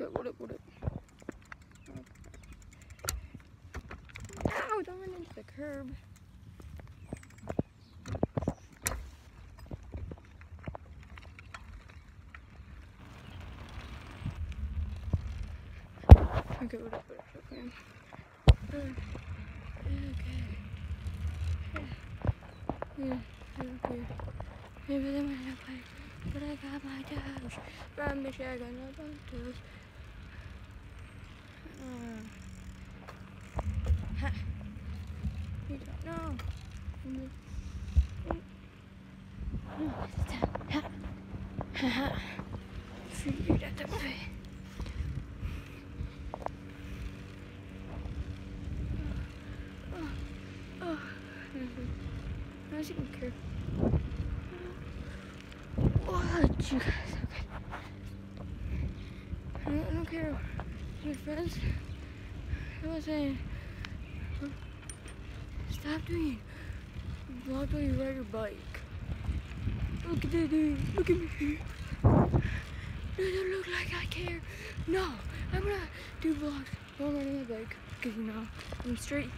Okay, what up, what up? Ow, into the curb. Okay, up, okay. Uh, okay. Yeah, okay. Maybe they might have like, but I got my toes. From the shag on my toes. Ha. You don't know. Mm, mm. No, it's time. Ha. Ha ha. Figured out the way. I don't care. What you guys? Okay. I don't, I don't care. Your friends. I was saying. Stop doing vlog while you ride your bike. Look at that dude. Look at me. Doesn't look like I care. No, I'm gonna do vlogs while riding my bike because you know I'm straight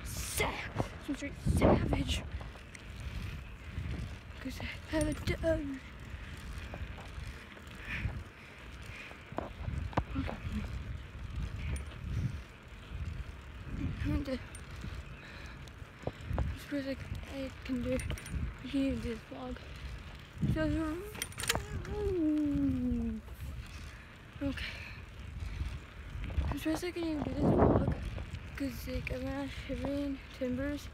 I'm straight savage. Cause I have a. I want to. I suppose I can do. Use this vlog. So, um, okay. I suppose I can even do this vlog because like I'm at Shivering Timbers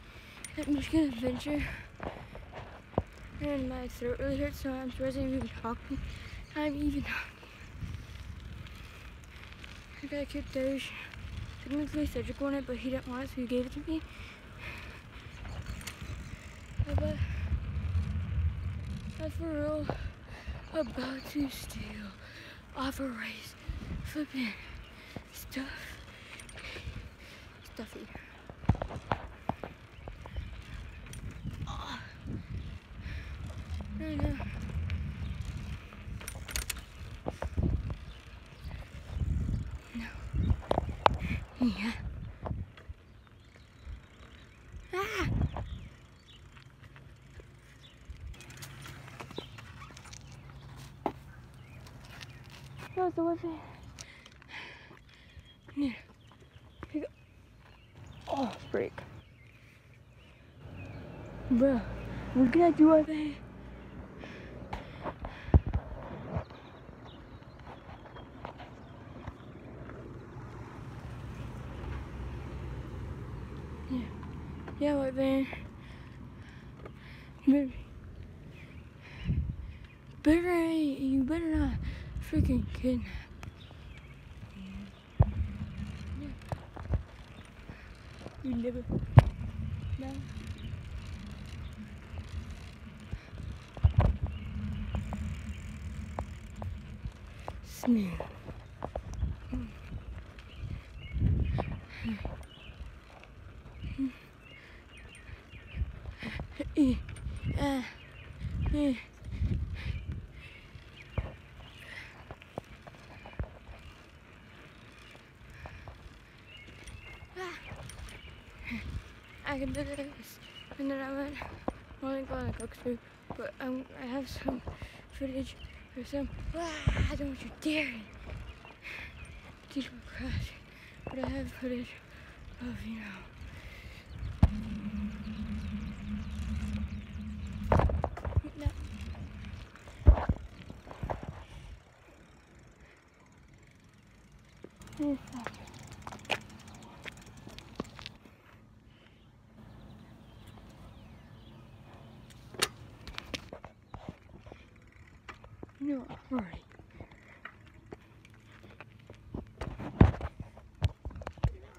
I'm just gonna venture and my throat really hurts, so I'm surprised I'm even talking. I'm even talking. I got a cute dish. Technically Cedric wanted it, but he didn't want it, so he gave it to me. But I'm for real about to steal off a race. Flipping stuff. Stuffy. Oh. I know. No. Yeah. Ah! That was the one thing. Yeah. Here. Oh, break. Bro, what can I do over here? Yeah. Yeah, what van? Better, better, you better not freaking kidnap. Yeah. You never. No. Eh, ah, eh. Ah. I can do this. And then I went, I want to go on a cook soup, but um, I have some footage or some. Ah, I don't you daring. Teach my crash. But I have footage of, you know. No, already.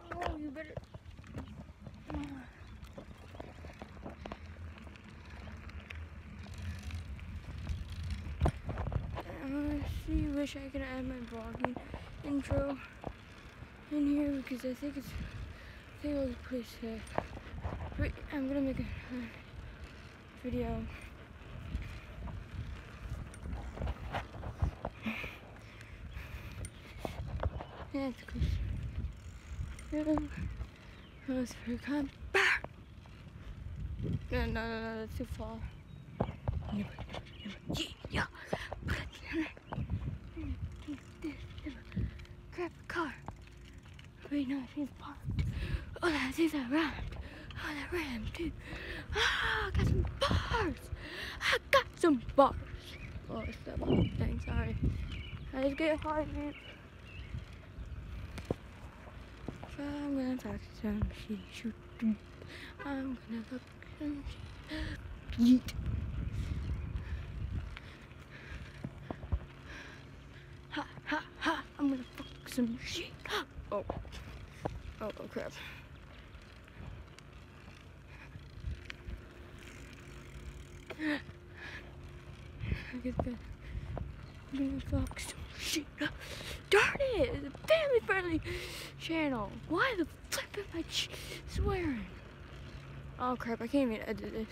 No, oh, you better. I honestly wish I could add my vlogging intro in here because I think it's I think it looks pretty sick. But I'm gonna make a video. It's close. Yeah. Let's come back. No, no, no, no, that's too far. Yeah. Grab the car. Wait, no, she's parked. Oh, that's his around. Oh, that ram too. Ah, I got some bars. I got some bars. Oh, it's that thing, sorry. I just get hard, dude. Talk some shit, shoot. I'm gonna some shit. Yeet. Ha ha ha! I'm gonna fuck some shit. Oh. Oh, oh crap. I get that. I'm gonna fuck some shit. Darn it! It's a family friendly channel. Why the I ch- swearing? Oh crap, I can't even edit this.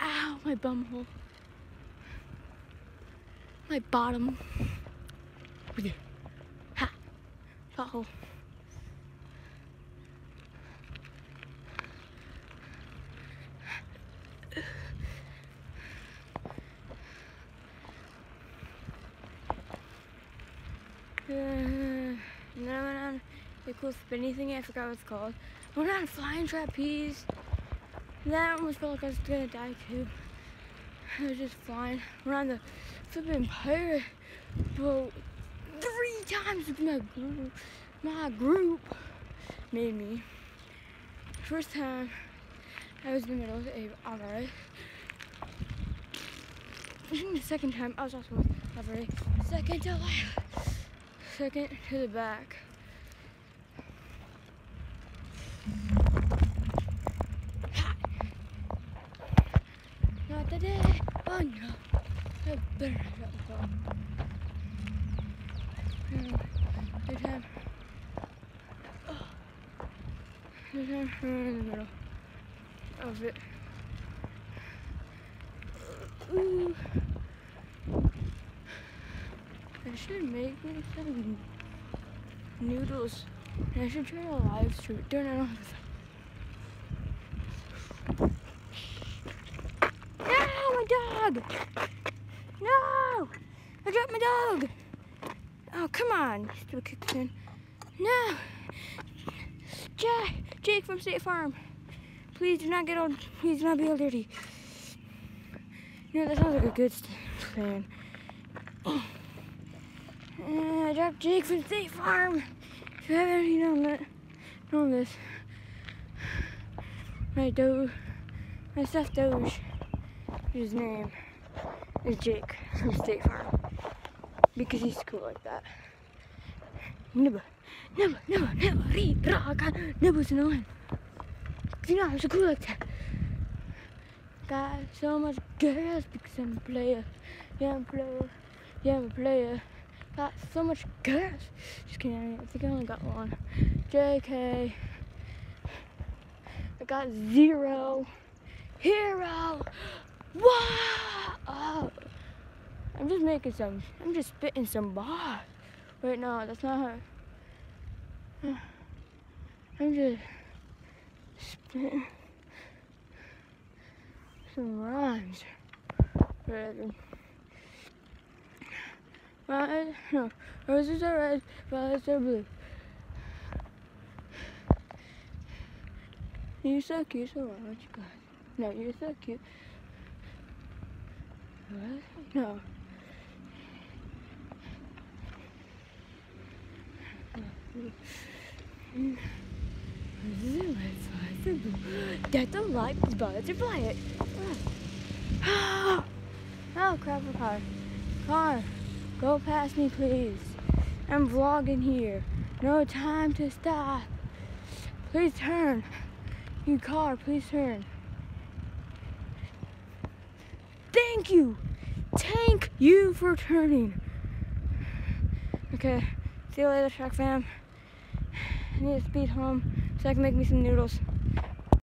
Ow, my bum hole. My bottom. Ha! Pothole. Uh, and then I went a cool spinny thing, I forgot what it's called. Went on flying trapeze. That almost felt like I was gonna die too. I was just flying. On the flipping pirate boat three times with my group. My group made me. First time, I was in the middle of a alright. The second time, I was also with alright. Second to left second to the back. Not today. Oh no. I better drop the. Good time. Good time. We're in the middle of it. Ooh. I should make me some noodles. And I should try to live stream it. Don't know. No, my dog! No! I dropped my dog! Oh, come on, stupid kickstand. No! Jack, Jake from State Farm. Please do not get old. Please do not be old dirty. You know, that sounds like a good plan. And uh, I dropped Jake from State Farm. If you haven't known that, known this, my doge, my stuffed doge, his name is Jake from State Farm because he's cool like that. Never, never, never, never read rock. Never's annoying. You know I'm so cool like that. Got so much girls because I'm a player. Yeah, I'm a player. Yeah, I'm a player got so much gas. Just kidding, I think I only got one. JK. I got zero. Hero. Wow. I'm just making some, I'm just spitting some bars. Wait, no, that's not how. I'm just spitting some rhymes. Whatever. Red, no, roses are red, violets are blue. You're so cute, so why don't you guys? No, you're so cute. What? No. That's a light, but to play it. Oh, crap, a car. Car. Go past me, please. I'm vlogging here. No time to stop. Please turn. You car, please turn. Thank you. Thank you for turning. Okay. See you later, Shark fam. I need to speed home so I can make me some noodles.